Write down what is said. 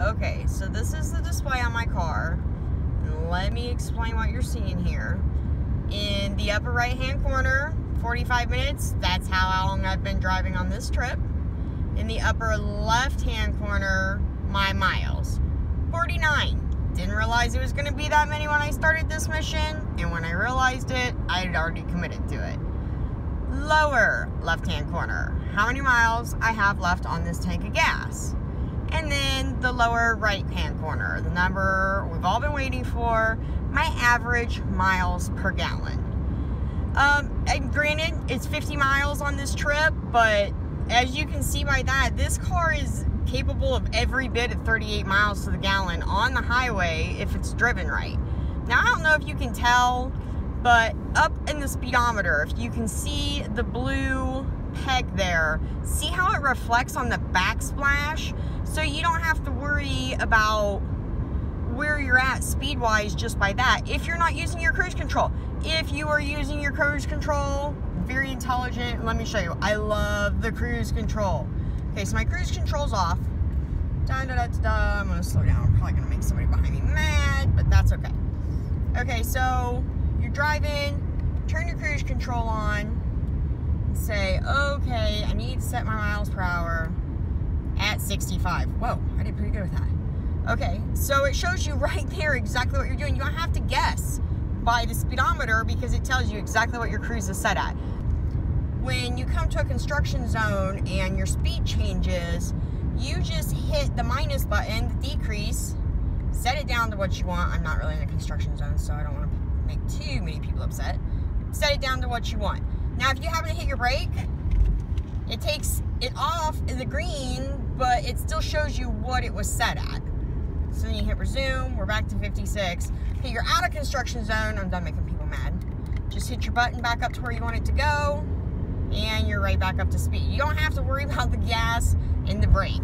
Okay, so this is the display on my car. Let me explain what you're seeing here. In the upper right hand corner, 45 minutes, that's how long I've been driving on this trip. In the upper left hand corner, my miles, 49. Didn't realize it was going to be that many when I started this mission, and when I realized it, I had already committed to it. Lower left hand corner, how many miles I have left on this tank of gas and then the lower right hand corner, the number we've all been waiting for, my average miles per gallon. Um, and granted, it's 50 miles on this trip, but as you can see by that, this car is capable of every bit of 38 miles to the gallon on the highway if it's driven right. Now, I don't know if you can tell, but up in the speedometer, if you can see the blue peg there, see how it reflects on the backsplash? So you don't have to worry about where you're at speed wise just by that if you're not using your cruise control. If you are using your cruise control, very intelligent. Let me show you. I love the cruise control. Okay, so my cruise control's off. Da, da, da, da, I'm gonna slow down. I'm probably gonna make somebody behind me mad, but that's okay. Okay, so you're driving, turn your cruise control on, and say, okay, I need to set my miles per hour 65. Whoa, I did pretty good with that. Okay, so it shows you right there exactly what you're doing. You don't have to guess by the speedometer because it tells you exactly what your cruise is set at. When you come to a construction zone and your speed changes, you just hit the minus button, the decrease, set it down to what you want. I'm not really in a construction zone, so I don't want to make too many people upset. Set it down to what you want. Now, if you happen to hit your brake, it takes it off in the green, but it still shows you what it was set at. So then you hit resume, we're back to 56. Okay, you're out of construction zone. I'm done making people mad. Just hit your button back up to where you want it to go, and you're right back up to speed. You don't have to worry about the gas and the brake.